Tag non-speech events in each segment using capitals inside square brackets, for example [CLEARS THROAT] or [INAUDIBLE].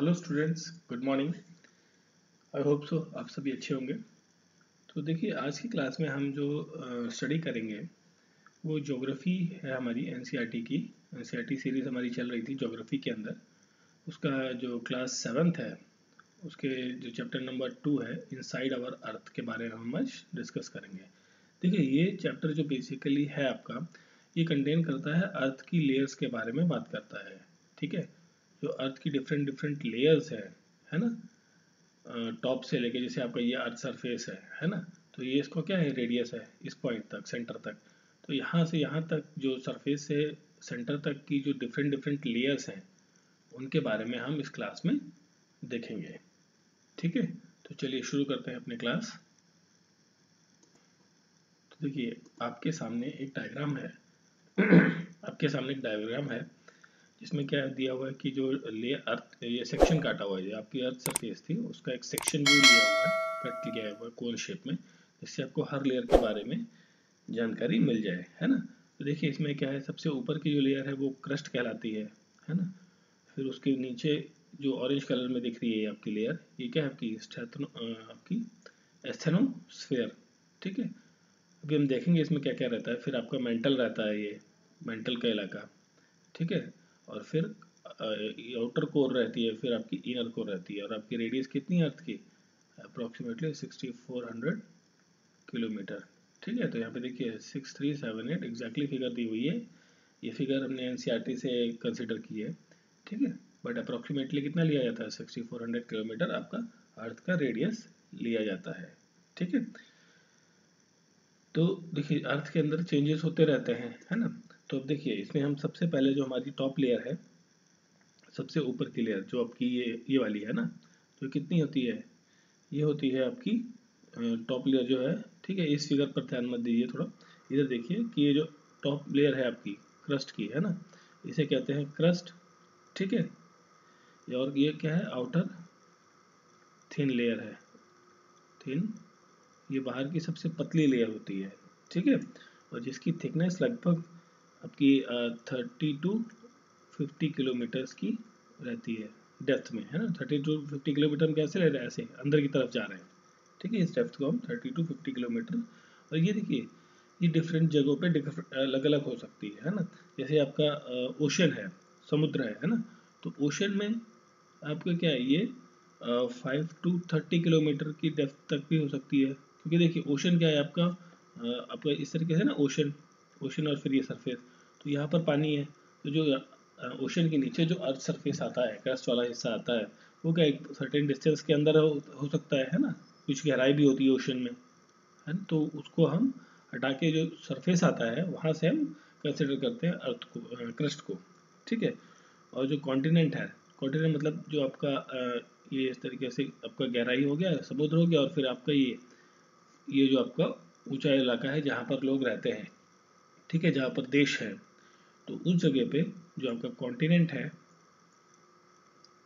Hello students good morning I hope so आप सभी अच्छे होंगे। तो देखिए, आज की क्लास में हम जो स्टडी करेंगे, वो ज्योग्राफी है हमारी एनसीईआरटी की। एनसीईआरटी सीरीज़ हमारी चल रही थी ज्योग्राफी के अंदर। उसका जो क्लास सेवन्थ है, उसके जो चैप्टर नंबर टू है इनसाइड आवर अर्थ के बारे में हम आज डिस्कस करेंगे। देखिए, ये चैप्टर जो बेसिकली है आपका, ये कंटेन करता है अर्थ की लेयर्स के बारे में बात करता है। ठीक है? जो अर्थ की डिफरेंट डिफरेंट लेयर्स है है ना? टॉप से लेके जैसे आपका ये अर्थ सरफेस है है ना? तो ये इसको क्या है? रेडियस है, इस पॉइंट तक सेंटर तक। तो यहाँ से यहाँ तक जो सरफेस से सेंटर तक की जो डिफरेंट डिफरेंट लेयर्स हैं, उनके बारे में हम इस क्लास में देखेंगे। ठीक है? तो चलिए शुरू करते हैं अपने क्लास तो देखिए, आपके सामने एक डायग्राम है। [CLEARS THROAT] आपके सामने एक डायग्राम है। जिसमें क्या दिया हुआ है कि जो ले अर्थ ये सेक्शन काटा हुआ है आपकी अर्थ सरफेस थी, उसका एक सेक्शन व्यू लिया हुआ है कट किया हुआ है शेप में, जिससे आपको हर लेयर के बारे में जानकारी मिल जाए, है ना? तो देखिए इसमें क्या है, सबसे ऊपर की जो लेयर है, वो क्रस्ट कहलाती है है ना? फिर उसके नीचे जो ऑरेंज कलर में दिख रही है आपकी लेयर ये क्या है आपकी आपकी एस्थेनोस्फेयर ठीक है? अभी हम देखेंगे इसमें क्या क्या रहता है, फिर आपका मेंटल रहता है ये मेंटल का इलाका, ठीक है? और फिर आउटर कोर रहती है, फिर आपकी इनर कोर रहती है। और आपकी रेडियस कितनी अर्थ की? Approximately sixty four hundred kilometre ठीक है तो यहाँ पे देखिए six three seven eight exactly figure दी हुई है। ये फिगर हमने एन से कंसिडर की है। ठीक है बट अप्रोक्सीमेटली कितना लिया जाता है? सिक्सटी फोर हंड्रेड किलोमीटर आपका अर्थ का रेडियस लिया जाता है। ठीक है तो देखिए, अर्थ के अंदर चेंजेस होते रहते हैं, है ना? तो अब देखिए, इसमें हम सबसे पहले जो हमारी टॉप लेयर है, सबसे ऊपर की लेयर जो आपकी ये ये वाली है ना तो कितनी होती है, ये होती है आपकी टॉप लेयर जो है, ठीक है, इस फिगर पर ध्यान मत दीजिए थोड़ा। इधर देखिए कि ये जो टॉप लेयर है आपकी क्रस्ट की, है ना, इसे कहते हैं क्रस्ट ठीक है, और ये क्या है आउटर थिन लेयर है थिन ये बाहर की सबसे पतली लेयर होती है, ठीक है, और जिसकी थिकनेस लगभग आपकी थर्टी टू फिफ्टी किलोमीटर्स की रहती है डेप्थ में, है ना? थर्टी टू फिफ्टी किलोमीटर में कैसे रह रहे हैं? ऐसे, अंदर की तरफ़ जा रहे हैं। ठीक है, इस डेप्थ को हम थर्टी टू फिफ्टी किलोमीटर और ये देखिए, ये डिफरेंट जगहों पे अलग अलग हो सकती है है ना? जैसे आपका ओशन है, समुद्र है है ना? तो ओशन में आपका क्या है? ये फाइव टू थर्टी किलोमीटर की डेप्थ तक भी हो सकती है। क्योंकि देखिए ओशन क्या है आपका? आपका इस तरीके से ना ओशन ओशन और फिर ये सरफेस तो यहाँ पर पानी है तो जो ओशन के नीचे जो अर्थ सरफेस आता है क्रस्ट वाला हिस्सा आता है वो क्या एक सर्टेन डिस्टेंस के अंदर हो, सकता है है ना? कुछ गहराई भी होती है ओशन में है ना? तो उसको हम हटा के जो सरफेस आता है वहाँ से हम कंसिडर करते हैं अर्थ को क्रस्ट को ठीक है? और जो कॉन्टिनेंट है कॉन्टिनेंट मतलब जो आपका ये इस तरीके से आपका गहराई हो गया समुद्र हो गया और फिर आपका ये ये जो आपका ऊँचा इलाका है जहाँ पर लोग रहते हैं ठीक है, जहाँ पर देश है तो उस जगह पे जो आपका कॉन्टिनेंट है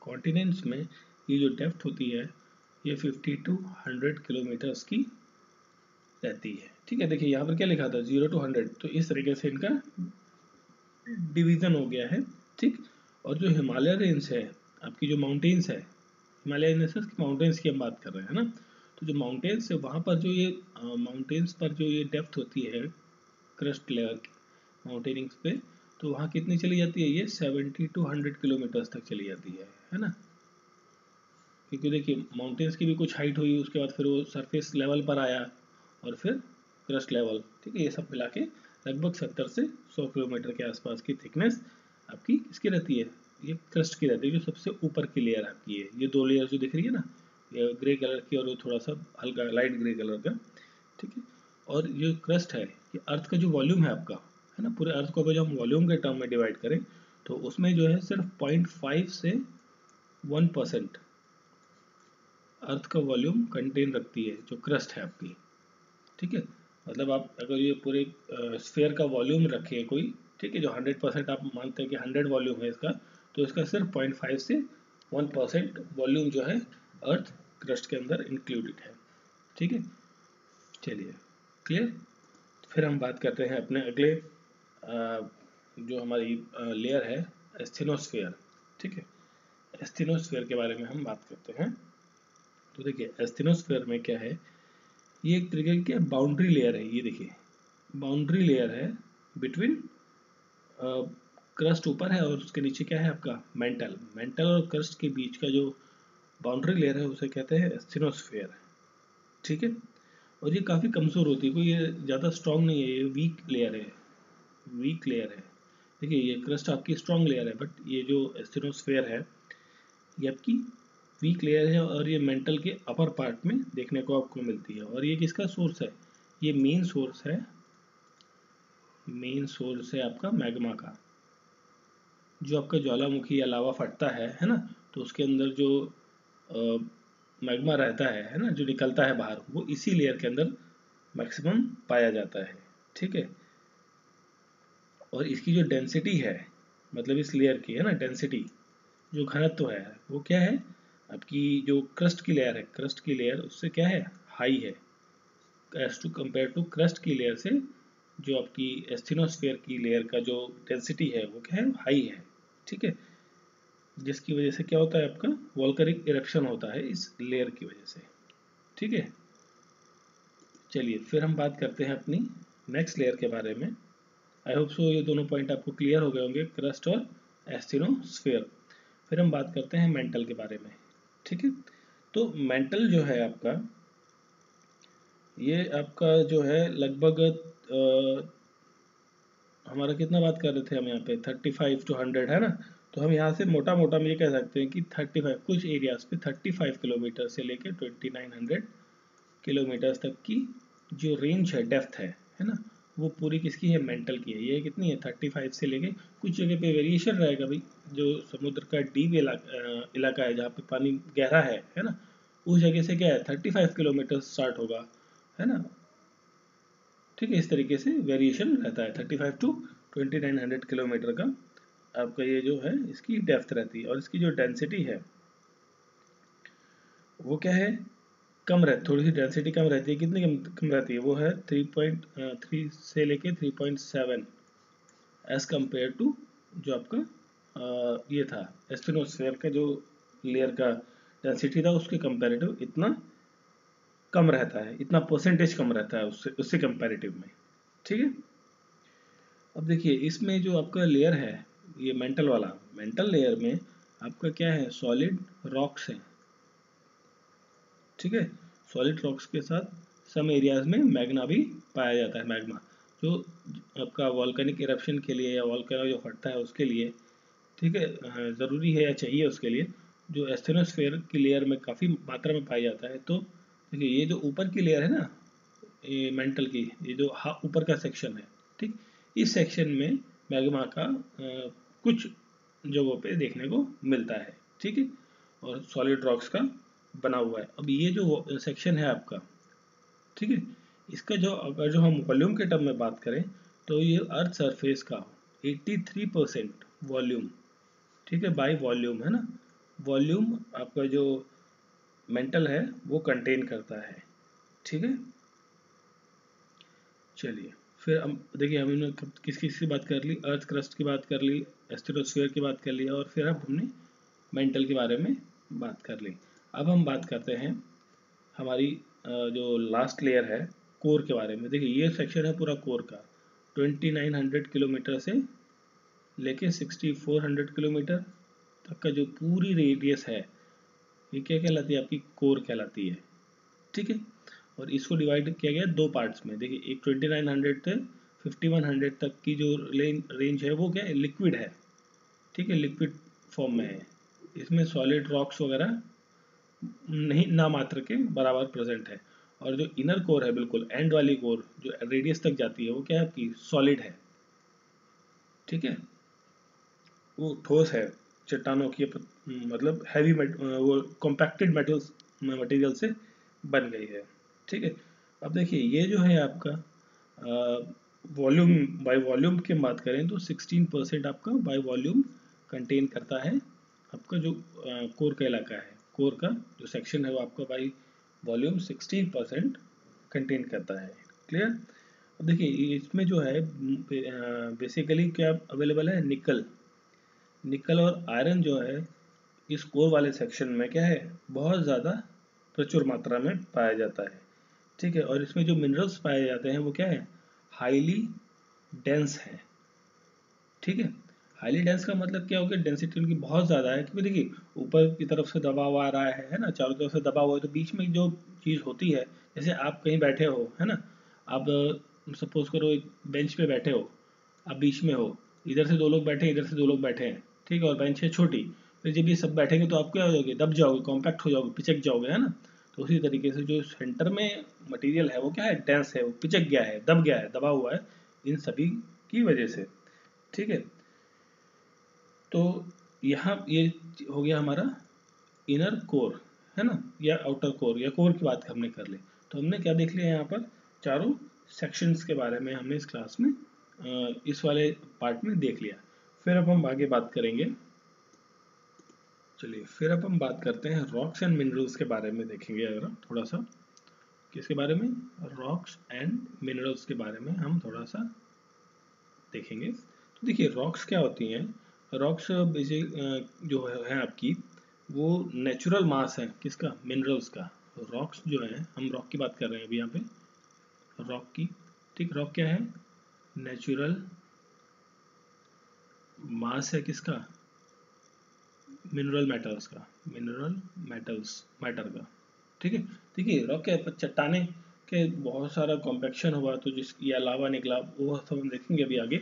कॉन्टिनेंट्स में ये जो डेप्थ होती है, ये 50 टू 100 किलोमीटर्स की रहती है। ठीक है, देखिए, यहाँ पर क्या लिखा था? ज़ीरो टू हंड्रेड तो इस तरीके से इनका डिवीज़न हो गया है, ठीक? और जो हिमालय रेंज है, आपकी जो माउंटेन्स है, हिमालय माउंटेन्स की हम बात कर रहे हैं ना? तो जो माउंटेन्स है, वहाँ पर जो ये माउंटेन्स पर जो ये डेप्थ होती है क्रस्ट लेवल माउंटेनिंग्स पे तो वहाँ कितनी चली जाती है? ये सेवेंटी टू हंड्रेड किलोमीटर्स तक चली जाती है है ना? क्योंकि देखिए माउंटेन्स की भी कुछ हाइट हुई, उसके बाद फिर वो सरफेस लेवल पर आया और फिर क्रस्ट लेवल ठीक है? ये सब मिला के लगभग सत्तर से सौ किलोमीटर के आसपास की थिकनेस आपकी किसकी रहती है। ये क्रस्ट की रहती है, जो सबसे ऊपर की लेयर आपकी है। ये दो लेयर जो दिख रही है ना, ये ग्रे कलर की और थोड़ा सा हल्का लाइट ग्रे कलर का, ठीक है? और ये क्रस्ट है ये अर्थ का जो वॉल्यूम है आपका, है ना, पूरे अर्थ को अगर जो हम वॉल्यूम के टर्म में डिवाइड करें तो उसमें जो है सिर्फ़ पॉइंट फाइव से वन परसेंट अर्थ का वॉल्यूम कंटेन रखती है, जो क्रस्ट है आपकी। ठीक है? मतलब आप, अगर ये पूरे स्फेयर का वॉल्यूम रखें कोई, ठीक है, जो हंड्रेड परसेंट आप मानते हैं कि हंड्रेड वॉल्यूम है इसका तो इसका सिर्फ़ पॉइंट फाइव से वन परसेंट वॉल्यूम जो है अर्थ क्रस्ट के अंदर इंक्लूडेड है। ठीक है? चलिए। क्लियर फिर हम बात करते हैं अपने अगले जो हमारी लेयर है एस्थेनोस्फेयर ठीक है? एस्थिनोस्फेयर के बारे में हम बात करते हैं। तो देखिए एस्थिनोस्फेयर में क्या है? ये एक तरीके की बाउंड्री लेयर है, ये देखिए। बाउंड्री लेयर है बिटवीन क्रस्ट ऊपर है और उसके नीचे क्या है आपका? मेंटल मेंटल और क्रस्ट के बीच का जो बाउंड्री लेयर है, उसे कहते हैं एस्थिनोस्फेयर ठीक है? और ये काफ़ी कमज़ोर होती है। कोई ये ज़्यादा स्ट्रांग नहीं है, ये वीक लेयर है। वीक लेयर है। देखिए, ये क्रस्ट आपकी स्ट्रांग लेयर है बट ये जो एस्थिनोस्फेयर है, ये आपकी वीक लेयर है और ये मेंटल के अपर पार्ट में देखने को आपको मिलती है। और ये किसका सोर्स है? ये मेन सोर्स है मेन सोर्स है आपका मैग्मा का। जो आपका ज्वालामुखी या लावा फटता है है ना? तो उसके अंदर जो मैग्मा रहता है है ना, जो निकलता है बाहर, वो इसी लेयर के अंदर मैक्सिमम पाया जाता है, ठीक है? और इसकी जो डेंसिटी है मतलब इस लेयर की, है ना डेंसिटी जो घनत्व तो है, वो क्या है? आपकी जो क्रस्ट की लेयर है क्रस्ट की लेयर उससे क्या है? हाई है। As to compare to crust की लेयर से, जो आपकी एस्थिनोस्फेयर की लेयर का जो डेंसिटी है, वो क्या है? हाई है, ठीक है? जिसकी वजह से क्या होता है आपका? वॉल्करिक इरेप्शन होता है इस लेयर की वजह से। ठीक है? चलिए, फिर हम बात करते हैं अपनी नेक्स्ट लेयर के बारे में। आई होप सो ये दोनों पॉइंट आपको क्लियर हो गए होंगे क्रस्ट और एस्थिनोस्फेयर फिर हम बात करते हैं मेंटल के बारे में। ठीक है? तो मेंटल जो है आपका, ये आपका जो है लगभग हमारा कितना बात कर रहे थे हम यहाँ पे? थर्टी फाइव टू हंड्रेड है ना? तो हम यहाँ से मोटा मोटा में ये कह सकते हैं कि थर्टी फाइव कुछ एरियाज़ पे थर्टी फाइव किलोमीटर से लेके ट्वेंटी नाइन हंड्रेड किलोमीटर तक की जो रेंज है डेप्थ है है ना? वो पूरी किसकी है? मेंटल की है। ये कितनी है? थर्टी फाइव से लेके कुछ जगह पे वेरिएशन रहेगा भाई। जो समुद्र का डीप इलाका इलाका है जहाँ पे पानी गहरा है है ना? उस जगह से क्या है? थर्टी फाइव किलोमीटर स्टार्ट होगा, है ना? ठीक है, इस तरीके से वेरिएशन रहता है। Thirty five to twenty nine hundred kilometre का आपका ये जो है इसकी डेप्थ रहती है और इसकी जो डेंसिटी है वो क्या है? कम रहती थोड़ी सी डेंसिटी कम रहती है। कितनी कम कम रहती है? वो है थ्री पॉइंट थ्री से लेके three point seven as compare to जो आपका आ, ये था एस्टिनोस्फेयर का जो लेयर का डेंसिटी था उसके कंपेरेटिव इतना कम रहता है इतना परसेंटेज कम रहता है उससे उससे कंपेरेटिव में। ठीक है? अब देखिए इसमें जो आपका लेयर है ये मेंटल वाला। मेंटल लेयर में आपका क्या है? सॉलिड रॉक्स है। ठीक है? सॉलिड रॉक्स के साथ सम एरियाज़ में मैग्ना भी पाया जाता है मैग्मा जो आपका वॉल्केनिक इरप्शन के लिए या वॉल्केनो जो फटता है उसके लिए, ठीक है? ज़रूरी है या चाहिए उसके लिए, जो एस्थेनोस्फेयर की लेयर में काफ़ी मात्रा में पाया जाता है तो देखिए, ये जो ऊपर की लेयर है ना, ये मेंटल की, ये जो ऊपर का सेक्शन है, ठीक? इस सेक्शन में मैग्मा का कुछ जगहों पे देखने को मिलता है, ठीक है? और सॉलिड रॉक्स का बना हुआ है। अब ये जो सेक्शन है आपका, ठीक है? इसका जो, अगर जो हम वॉल्यूम के टर्म में बात करें तो ये अर्थ सरफेस का 83 परसेंट वॉल्यूम ठीक है? बाय वॉल्यूम है ना? वॉल्यूम आपका जो मेंटल है, वो कंटेन करता है, ठीक है? चलिए। फिर हम, देखिए हमने किस किस की बात कर ली? अर्थ क्रस्ट की बात कर ली एस्ट्रोस्फीयर की बात कर ली और फिर अब हमने मेंटल के बारे में बात कर ली। अब हम बात करते हैं हमारी जो लास्ट लेयर है कोर के बारे में। देखिए, ये सेक्शन है पूरा कोर का। 2900 किलोमीटर से लेके 6400 किलोमीटर तक का जो पूरी रेडियस है, ये क्या कहलाती है? आपकी कोर कहलाती है। ठीक है? और इसको डिवाइड किया गया दो पार्ट्स में। देखिए, एक 2900 से 5100 तक की जो रेंज है, वो क्या है? लिक्विड है। ठीक है लिक्विड फॉर्म में है। इसमें सॉलिड रॉक्स वगैरह नहीं, ना मात्र के बराबर प्रेजेंट है। और जो इनर कोर है, बिल्कुल एंड वाली कोर जो रेडियस तक जाती है, वो क्या है? आपकी सॉलिड है। ठीक है? वो ठोस है। चट्टानों की मतलब हैवी वो कॉम्पैक्टेड मेटल्स मटेरियल से बन गई है। ठीक है? अब देखिए, ये जो है आपका वॉल्यूम बाय वॉल्यूम की बात करें तो 16 परसेंट आपका बाय वॉल्यूम कंटेन करता है। आपका जो कोर का इलाका है कोर का जो सेक्शन है वो आपका बाई वॉल्यूम 16 परसेंट कंटेन करता है। क्लियर अब देखिए, इसमें जो है बेसिकली क्या अवेलेबल है? निकल निकल और आयरन जो है, इस कोर वाले सेक्शन में क्या है? बहुत ज़्यादा प्रचुर मात्रा में पाया जाता है। ठीक है, और इसमें जो मिनरल्स पाए जाते हैं वो क्या है? हाईली डेंस है। ठीक है? हाईली डेंस का मतलब क्या हो गया? डेंसिटी उनकी बहुत ज़्यादा है, क्योंकि देखिए, ऊपर की तरफ़ से दबाव आ रहा है है ना? चारों तरफ़ से दबाव हुआ है तो बीच में जो चीज़ होती है, जैसे आप कहीं बैठे हो, है ना? आप सपोज़ करो एक बेंच पे बैठे हो, आप बीच में हो, इधर से दो लोग बैठे, इधर से दो लोग बैठे हैं, ठीक है? और बेंच है छोटी फिर जब ये सब बैठेंगे तो आप क्या हो जाओगे? दब जाओगे कॉम्पैक्ट हो जाओगे, पिचक जाओगे, है ना? तो उसी तरीके से जो सेंटर में मटेरियल है, वो क्या है? डेंस है, वो पिचक गया है, दब गया है, दबा हुआ है, इन सभी की वजह से। ठीक है? तो यहाँ ये हो गया हमारा इनर कोर है ना? या आउटर कोर या कोर की बात हमने कर ली। तो हमने क्या देख लिया यहाँ पर? चारों सेक्शंस के बारे में हमने इस क्लास में इस वाले पार्ट में देख लिया। फिर अब हम आगे बात करेंगे। चलिए, फिर अब हम बात करते हैं रॉक्स एंड मिनरल्स के बारे में देखेंगे अगर थोड़ा सा। किसके बारे में? रॉक्स एंड मिनरल्स के बारे में हम थोड़ा सा देखेंगे। तो देखिए रॉक्स क्या होती हैं? रॉक्स जो है आपकी, वो नेचुरल मास है। किसका? मिनरल्स का। रॉक्स जो है, हम रॉक की बात कर रहे हैं अभी यहाँ पे। रॉक की, ठीक रॉक क्या है? नेचुरल मास है किसका? मिनरल मेटल्स का मिनरल मेटल्स मैटर का। ठीक है? देखिए रॉक के चट्टाने के बहुत सारा कॉम्पेक्शन हुआ तो जिसकी अलावा निकला वो सब हम देखेंगे अभी आगे।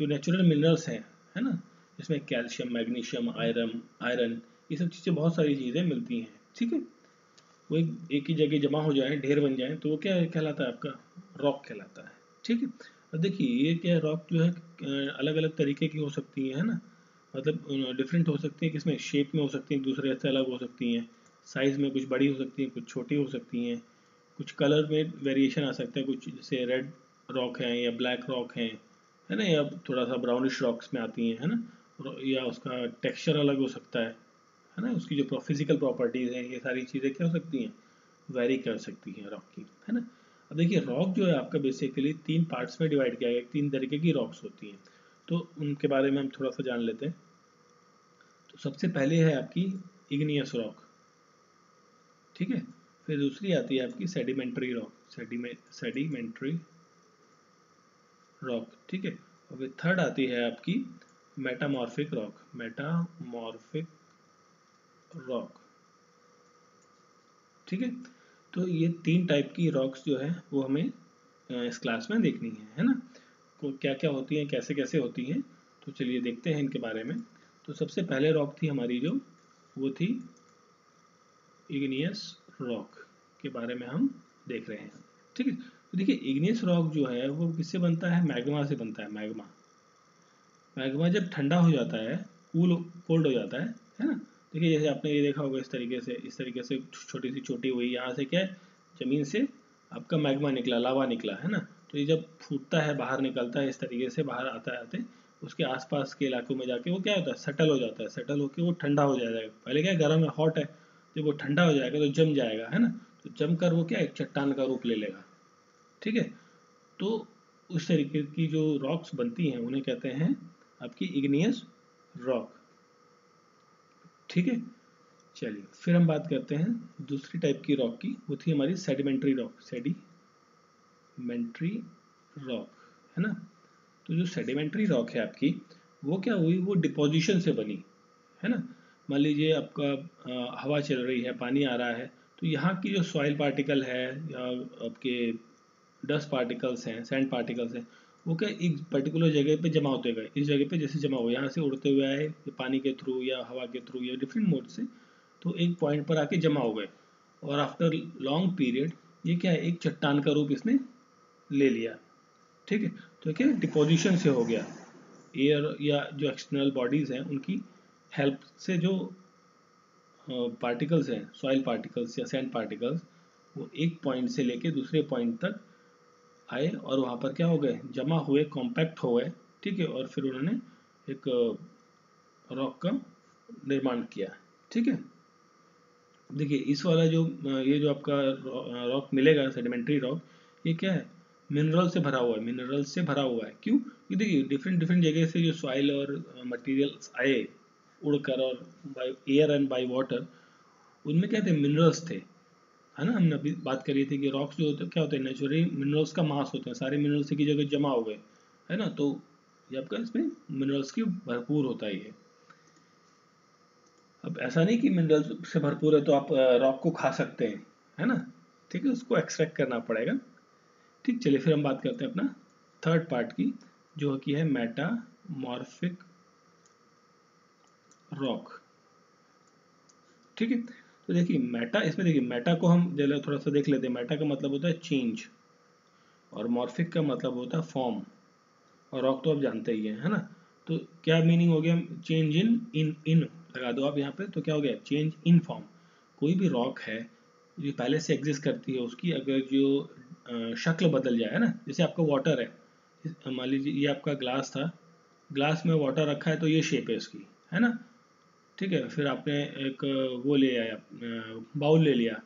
जो नेचुरल मिनरल्स हैं है ना? इसमें कैल्शियम मैग्नीशियम आयरन आयरन ये सब चीज़ें बहुत सारी चीज़ें मिलती हैं। ठीक है? वो एक, एक ही जगह जमा हो जाए ढेर बन जाए तो वो क्या कहलाता है आपका? रॉक कहलाता है। ठीक है? और देखिए ये क्या रॉक जो है अलग अलग तरीके की हो सकती है ना? मतलब डिफरेंट हो सकती है, किसमें? शेप में हो सकती हैं, दूसरे से अलग हो सकती हैं। साइज़ में कुछ बड़ी हो सकती हैं, कुछ छोटी हो सकती हैं। कुछ कलर में वेरिएशन आ सकता है, कुछ जैसे रेड रॉक है या ब्लैक रॉक है है ना? या थोड़ा सा ब्राउनिश रॉक्स में आती हैं, है ना? या उसका टेक्सचर अलग हो सकता है है ना? उसकी जो फ़िज़िकल प्रॉपर्टीज़ हैं, ये सारी चीज़ें क्या हो सकती हैं? वेरी कर सकती हैं रॉक की, है ना? अब देखिए रॉक जो है आपका बेसिकली तीन पार्ट्स में डिवाइड किया गया, तीन तरीके की रॉक्स होती हैं। तो उनके बारे में हम थोड़ा सा जान लेते हैं। तो सबसे पहले है आपकी इग्नियस रॉक ठीक है? फिर दूसरी आती है आपकी सेडिमेंट्री रॉक सेडिमेंट्री रॉक ठीक है? और फिर थर्ड आती है आपकी मेटामॉर्फिक रॉक मेटामॉर्फिक रॉक ठीक है? तो ये तीन टाइप की रॉक्स जो है, वो हमें इस क्लास में देखनी है है ना? क्या क्या होती हैं कैसे कैसे होती हैं तो चलिए देखते हैं इनके बारे में। तो सबसे पहले रॉक थी हमारी जो, वो थी इग्नियस रॉक के बारे में हम देख रहे हैं। ठीक है? तो देखिए इग्नियस रॉक जो है, वो किससे बनता है? मैग्मा से बनता है मैग्मा मैग्मा जब ठंडा हो जाता है कूल कोल्ड हो जाता है है ना? देखिए, जैसे आपने ये देखा होगा इस तरीके से, इस तरीके से छोटी सी चोटी हुई, यहाँ से क्या है? ज़मीन से आपका मैग्मा निकला लावा निकला, है ना? तो ये जब फूटता है, बाहर निकलता है, इस तरीके से बाहर आता है, आते, उसके आसपास के इलाकों में जाके वो क्या होता है सेटल हो जाता है सेटल होकर वो ठंडा हो जाएगा। पहले क्या गर्म है हॉट है, जब वो ठंडा हो जाएगा तो जम जाएगा, है ना? तो जम कर वो क्या एक चट्टान का रूप ले लेगा। ठीक है? तो उस तरीके की जो रॉक्स बनती हैं, उन्हें कहते हैं आपकी इग्नियस रॉक ठीक है? चलिए, फिर हम बात करते हैं दूसरी टाइप की रॉक की, वो थी हमारी सेडिमेंट्री रॉक सेडी सेडिमेंट्री रॉक है ना? तो जो सेडिमेंट्री रॉक है आपकी वो क्या हुई? वो डिपोजिशन से बनी है ना? मान लीजिए आपका आ, हवा चल रही है पानी आ रहा है तो यहाँ की जो सॉइल पार्टिकल है या आपके डस्ट पार्टिकल्स हैं सैंड पार्टिकल्स हैं वो क्या एक पर्टिकुलर जगह पे जमा होते गए? इस जगह पे जैसे जमा हो यहाँ से उड़ते हुए आए पानी के थ्रू या हवा के थ्रू या डिफरेंट मोड से तो एक पॉइंट पर आके जमा हो गए। और आफ्टर लॉन्ग पीरियड ये क्या है? एक चट्टान का रूप इसने ले लिया। ठीक है? तो क्या डिपोजिशन से हो गया। एयर या जो एक्सटर्नल बॉडीज़ हैं, उनकी हेल्प से जो पार्टिकल्स हैं सॉइल पार्टिकल्स या सैंड पार्टिकल्स वो एक पॉइंट से लेके दूसरे पॉइंट तक आए और वहाँ पर क्या हो गए? जमा हुए कॉम्पैक्ट हो गए। ठीक है? और फिर उन्होंने एक रॉक का निर्माण किया। ठीक है? देखिए, इस वाला जो ये जो आपका रॉक मिलेगा सेडिमेंट्री रॉक ये क्या है? मिनरल से भरा हुआ है मिनरल से भरा हुआ है। क्यों? क्योंकि देखिए डिफरेंट डिफरेंट जगह से जो सॉइल और मटेरियल्स आए, उड़कर और by air and by water उनमें क्या थे? मिनरल्स थे। है ना? हमने अभी बात करी थी कि रॉक्स जो होते क्या होते हैं? नेचुरली मिनरल्स का मास होते हैं, सारे मिनरल्स की जगह जमा हो गए। है ना? तो ये आपका इसमें मिनरल्स की भरपूर होता ही है। अब ऐसा नहीं कि मिनरल्स से भरपूर है तो आप रॉक को खा सकते हैं। है ना? ठीक है, उसको एक्सट्रैक्ट करना पड़ेगा। ठीक, चलिए फिर हम बात करते हैं अपना थर्ड पार्ट की, जो की है मेटामॉर्फिक रॉक ठीक है? तो देखिए मेटा इसमें देखिए मेटा को हम जरा थोड़ा सा देख लेते हैं। मेटा का मतलब होता है चेंज और मॉर्फिक का मतलब होता है फॉर्म और रॉक तो आप जानते ही हैं, है ना? तो क्या मीनिंग हो गया? चेंज इन इन इन लगा दो आप यहाँ पे। तो क्या हो गया? चेंज इन फॉर्म कोई भी रॉक है, जो पहले से एग्जिस्ट करती है उसकी, अगर जो शक्ल बदल जाए ना? जैसे आपका वाटर है। मान लीजिए, ये आपका ग्लास था। ग्लास में वाटर रखा है तो ये शेप है इसकी, है ना? ठीक है, फिर आपने एक, वो ले आया बाउल ले लिया,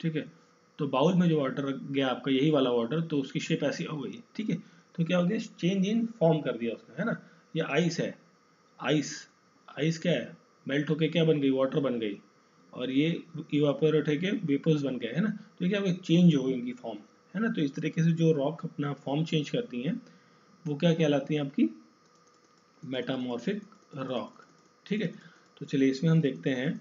ठीक है? तो बाउल में जो वाटर गया आपका, यही वाला वाटर तो उसकी शेप ऐसी हो गई, ठीक है? तो क्या हो गया? चेंज इन फॉर्म कर दिया उसने, है ना? ये आइस है। आइस आइस क्या है? मेल्ट होके क्या बन गई? वाटर बन गई। और ये इवापोरेट होके वेपर्स बन गए, है ना? तो क्या हो गया? चेंज हो गई उनकी फॉर्म है ना? तो इस तरीके से जो रॉक अपना फॉर्म चेंज करती हैं, वो क्या कहलाती हैं आपकी? मेटामॉर्फिक रॉक ठीक है? तो चलिए इसमें हम देखते हैं।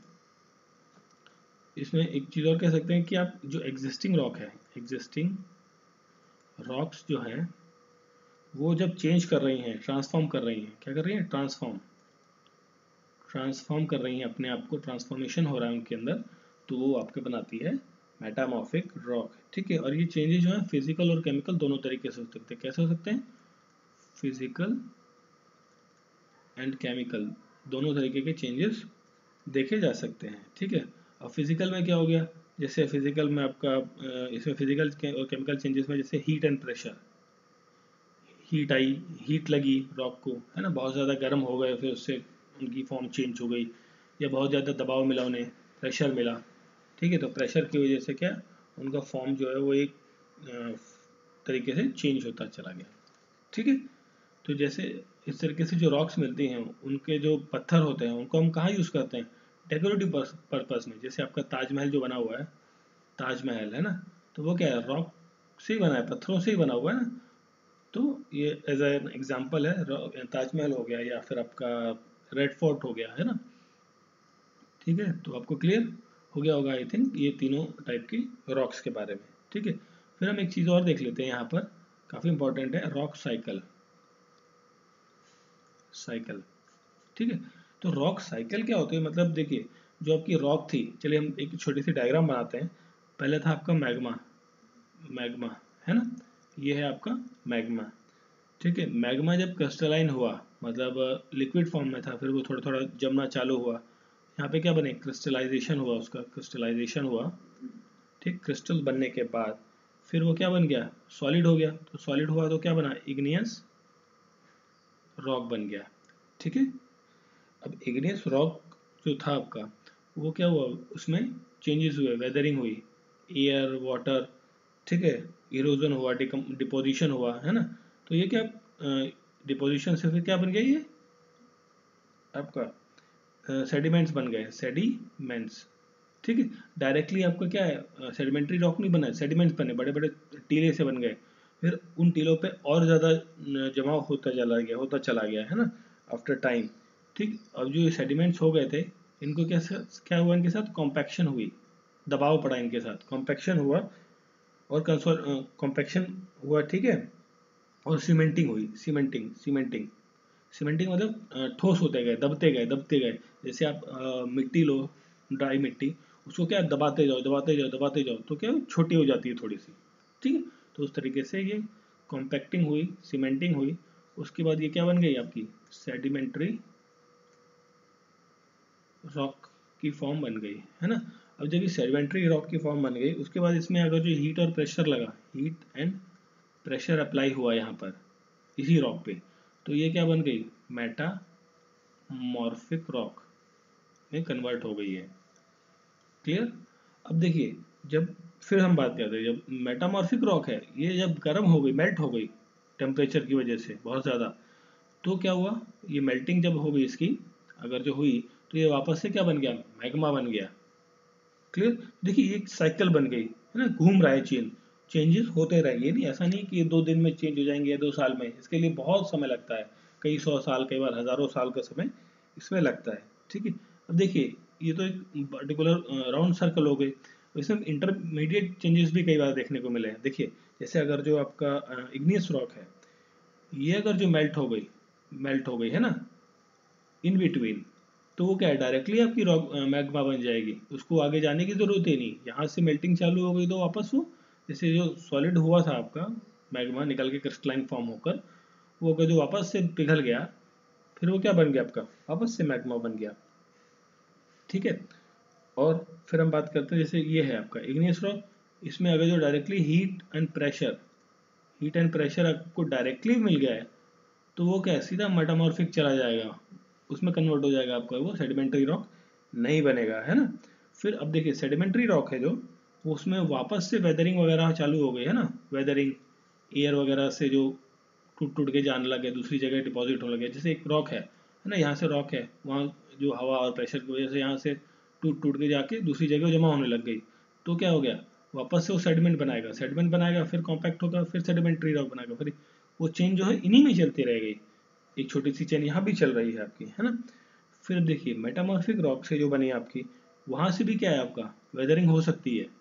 इसमें एक चीज़ और कह सकते हैं कि आप जो एग्जिस्टिंग रॉक है एग्जिस्टिंग रॉक्स जो है, वो जब चेंज कर रही हैं ट्रांसफॉर्म कर रही हैं, क्या कर रही हैं? ट्रांसफॉर्म ट्रांसफॉर्म कर रही हैं अपने आप को ट्रांसफॉर्मेशन हो रहा है उनके अंदर तो वो आपके बनाती है मेटामॉर्फिक रॉक ठीक है, और ये चेंजेस जो है फ़िज़िकल और केमिकल दोनों तरीके से हो सकते हैं। कैसे हो सकते हैं? फ़िज़िकल एंड केमिकल दोनों तरीके के चेंजेस देखे जा सकते हैं। ठीक है और फ़िज़िकल में क्या हो गया? जैसे फ़िज़िकल में आपका इसमें फ़िज़िकल और केमिकल चेंजेस में जैसे हीट एंड प्रेशर हीट आई हीट लगी रॉक को, है ना? बहुत ज़्यादा गर्म हो गए, फिर उससे उनकी फॉर्म चेंज हो गई, या बहुत ज़्यादा दबाव मिला उन्हें प्रेशर मिला। ठीक है तो प्रेशर की वजह से क्या, उनका फॉर्म जो है वो एक तरीके से चेंज होता चला गया। ठीक है तो जैसे इस तरीके से जो रॉक्स मिलती हैं, उनके जो पत्थर होते हैं, उनको हम कहाँ यूज़ करते हैं? डेकोरेटिव पर्पज़ में, जैसे आपका ताजमहल जो बना हुआ है, ताजमहल, है ना? तो वो क्या है रॉक से ही बना है, पत्थरों से ही बना हुआ है ना? तो ये एज एन एग्ज़ाम्पल है ताजमहल हो गया या फिर आपका रेड फोर्ट हो गया, है ना? ठीक है तो आपको क्लियर हो गया होगा आई थिंक ये तीनों टाइप की रॉक्स के बारे में। ठीक है? फिर हम एक चीज़ और देख लेते हैं यहाँ पर। काफ़ी इंपॉर्टेंट है रॉक साइकिल साइकिल ठीक है? तो रॉक साइकिल क्या होती है? मतलब देखिए, जो आपकी रॉक थी, चलिए हम एक छोटी सी डायग्राम बनाते हैं। पहले था आपका मैग्मा मैग्मा है ना? ये है आपका मैग्मा ठीक है? मैग्मा जब क्रिस्टलाइन हुआ मतलब लिक्विड फॉर्म में था, फिर वो थोड़ा थोड़ा जमना चालू हुआ यहाँ पे क्या बने? क्रिस्टलाइजेशन हुआ उसका क्रिस्टलाइजेशन हुआ। ठीक क्रिस्टल बनने के बाद फिर वो क्या बन गया? सॉलिड हो गया। तो सॉलिड हुआ तो क्या बना? इग्नियस रॉक बन गया। ठीक है? अब इग्नियस रॉक जो था आपका, वो क्या हुआ? उसमें चेंजेस हुए वेदरिंग हुई। एयर वाटर ठीक है? इरोजन हुआ डिपोजिशन हुआ, है ना? तो ये क्या डिपोजिशन से फिर क्या बन गया ये? आपका सेडिमेंट्स बन गए। सेडिमेंट्स ठीक है? डायरेक्टली आपका क्या है? सेडिमेंट्री रॉक नहीं बना सेडिमेंट्स बने बड़े बड़े टीले से बन गए। फिर उन टीलों पे और ज़्यादा जमा होता चला गया, होता चला गया, है ना? आफ्टर टाइम ठीक? अब जो ये सेडिमेंट्स हो गए थे, इनको क्या क्या हुआ इनके साथ? कॉम्पैक्शन हुई दबाव पड़ा इनके साथ। कॉम्पैक्शन हुआ और कंसोल कॉम्पैक्शन हुआ, ठीक है? और सीमेंटिंग हुई। सीमेंटिंग सीमेंटिंग सीमेंटिंग मतलब ठोस होते गए, दबते गए दबते गए। जैसे आप मिट्टी लो, ड्राई मिट्टी, उसको क्या दबाते जाओ दबाते जाओ दबाते जाओ तो क्या छोटी हो जाती है थोड़ी सी ठीक है? तो उस तरीके से ये कॉम्पैक्टिंग हुई सीमेंटिंग हुई, उसके बाद ये क्या बन गई आपकी? सेडिमेंट्री रॉक की फॉर्म बन गई, है ना? अब जब ये सेडिमेंट्री रॉक की फॉर्म बन गई, उसके बाद इसमें अगर जो हीट और प्रेशर लगा हीट एंड प्रेशर अप्लाई हुआ यहाँ पर, इसी रॉक पे। तो ये क्या बन गई? मेटा मॉर्फिक रॉक में कन्वर्ट हो गई है। क्लियर अब देखिए, जब फिर हम बात करते हैं, जब मेटामॉर्फिक रॉक है, ये जब गर्म हो गई मेल्ट हो गई टेम्परेचर की वजह से, बहुत ज़्यादा तो क्या हुआ? ये मेल्टिंग जब हो गई इसकी, अगर जो हुई तो ये वापस से क्या बन गया? मैग्मा बन गया। क्लियर देखिए एक साइकिल बन गई, है ना? घूम रहा है चेन चेंजेस होते रहेंगे। नहीं, ऐसा नहीं कि दो दिन में चेंज हो जाएँगे या दो साल में। इसके लिए बहुत समय लगता है। कई सौ साल, कई बार हज़ारों साल का समय इसमें लगता है। ठीक है? अब देखिए, ये तो एक पर्टिकुलर राउंड सर्कल हो गई। इसमें इंटरमीडिएट चेंजेस भी कई बार देखने को मिले हैं। देखिए, जैसे अगर जो आपका इग्नियस रॉक है, ये अगर जो मेल्ट हो गई मेल्ट हो गई, है ना? इन बिटवीन तो वो क्या है? डायरेक्टली आपकी रॉक मैग्मा बन जाएगी। उसको आगे जाने की ज़रूरत ही नहीं। यहाँ से मेल्टिंग चालू हो गई तो वापस वो जैसे जो सॉलिड हुआ था आपका मैग्मा निकल के क्रिस्टलाइन फॉर्म होकर, वो अगर जो वापस से पिघल गया, फिर वो क्या बन गया आपका? वापस से मैग्मा बन गया। ठीक है? और फिर हम बात करते हैं, जैसे ये है आपका। इग्नियस रॉक इसमें अगर जो directly heat and pressure heat and pressure आपको डायरेक्टली मिल गया है तो वो क्या सीधा मेटामॉर्फिक चला जाएगा। उसमें कन्वर्ट हो जाएगा आपका वो सेडिमेंट्री रॉक नहीं बनेगा, है ना? फिर अब देखिए सेडिमेंट्री रॉक है जो उसमें वापस से वेदरिंग वगैरह चालू हो गई है ना? वेदरिंग एयर वगैरह से जो टूट टूट के जाने लगे, दूसरी जगह डिपॉजिट होने लगे, जैसे एक रॉक है है ना? यहाँ से रॉक है, वहाँ जो हवा और प्रेशर की वजह से यहाँ से टूट टूट के जाके दूसरी जगह जमा होने लग गई। तो क्या हो गया? वापस से वो सेडिमेंट बनाएगा। सेडिमेंट बनाएगा, फिर कॉम्पैक्ट होगा, फिर सेडिमेंट्री रॉक बनाएगा। फिर वो चेन जो है, इन्हीं में चलती रह गई। एक छोटी सी चेन यहाँ भी चल रही है आपकी, है ना? फिर देखिए मेटामॉर्फिक रॉक से जो बनी आपकी, वहाँ से भी क्या है आपका? वेदरिंग हो सकती है।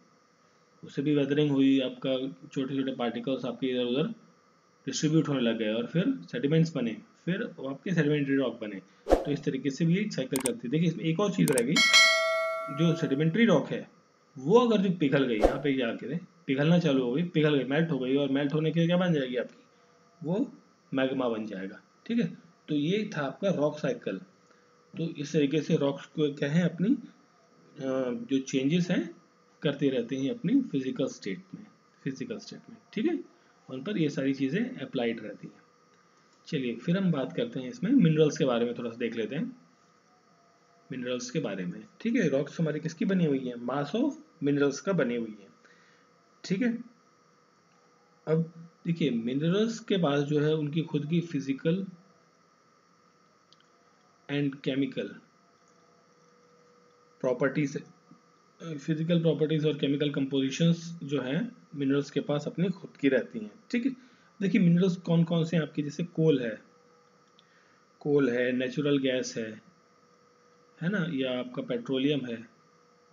उससे भी वेदरिंग हुई, आपका छोटे छोटे पार्टिकल्स आपके इधर उधर डिस्ट्रीब्यूट होने लग गए और फिर सेडिमेंट्स बने, फिर आपके सेडिमेंट्री रॉक बने। तो इस तरीके से भी साइकिल चलती है देखिए इसमें एक और चीज़ रहेगी जो सेडिमेंट्री रॉक है, वो अगर जो पिघल गई, यहाँ पे जाके पिघलना चालू हो गई, पिघल गई मेल्ट हो गई और मेल्ट होने के क्या बन जाएगी आपकी? वो मैग्मा बन जाएगा, ठीक है? तो ये था आपका रॉक साइकिल तो इस तरीके से रॉक्स को क्या है अपनी जो चेंजेस हैं करते रहते हैं अपनी फ़िज़िकल स्टेट में फ़िज़िकल स्टेट में, ठीक है? उन पर ये सारी चीज़ें अप्लाइड रहती हैं। चलिए, फिर हम बात करते हैं इसमें मिनरल्स के बारे में, थोड़ा सा देख लेते हैं। मिनरल्स के बारे में, ठीक है? रॉक्स हमारी किसकी बनी हुई है? मास ऑफ़ मिनरल्स का बनी हुई है, ठीक है? अब देखिए मिनरल्स के पास जो है उनकी खुद की physical and chemical properties physical properties और केमिकल कंपोजिशंस जो है मिनरल्स के पास अपनी खुद की रहती हैं। ठीक है? देखिए मिनरल्स कौन कौन से हैं आपके? जैसे कोल है। कोल है नेचुरल गैस है है ना? या आपका पेट्रोलियम है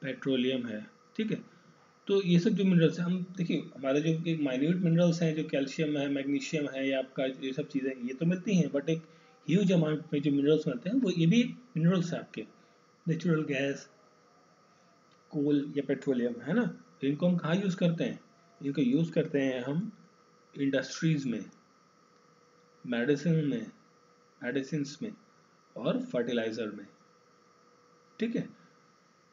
पेट्रोलियम है, ठीक है? तो ये सब जो मिनरल्स हैं, हम देखिए, हमारे जो माइन्यूट मिनरल्स हैं, जो कैल्शियम है मैग्नीशियम है, या आपका ये सब चीज़ें, ये तो मिलती हैं बट एक ह्यूज अमाउंट में जो मिनरल्स मिलते हैं, वो ये भी मिनरल्स हैं आपके। नेचुरल गैस कोल या पेट्रोलियम है ना? तो इनको हम कहाँ यूज़ करते हैं? इनको यूज़ करते हैं हम इंडस्ट्रीज़ में मेडिसिन में मेडिसिन में और फर्टिलाइज़र में। ठीक है?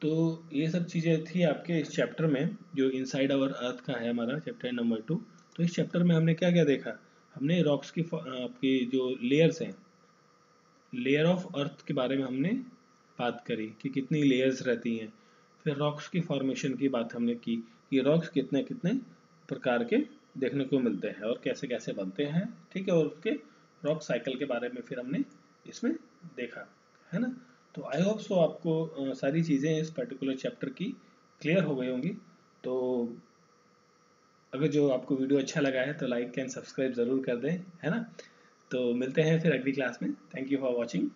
तो ये सब चीज़ें थी आपके इस चैप्टर में, जो इनसाइड आवर अर्थ का है हमारा चैप्टर नंबर टू तो इस चैप्टर में हमने क्या क्या देखा? हमने रॉक्स की आपकी जो लेयर्स हैं लेयर ऑफ़ अर्थ के बारे में हमने बात करी कि कितनी लेयर्स रहती हैं। फिर रॉक्स की फॉर्मेशन की बात हमने की, कि रॉक्स कितने कितने प्रकार के देखने को मिलते हैं और कैसे कैसे बनते हैं, ठीक है, और उसके रॉक साइकिल के बारे में फिर हमने इसमें देखा, है ना? तो आई होप सो आपको सारी चीज़ें इस पर्टिकुलर चैप्टर की क्लियर हो गई होंगी। तो अगर जो आपको वीडियो अच्छा लगा है तो लाइक एंड सब्सक्राइब ज़रूर कर दें, है ना? तो मिलते हैं फिर अगली क्लास में। Thank you for watching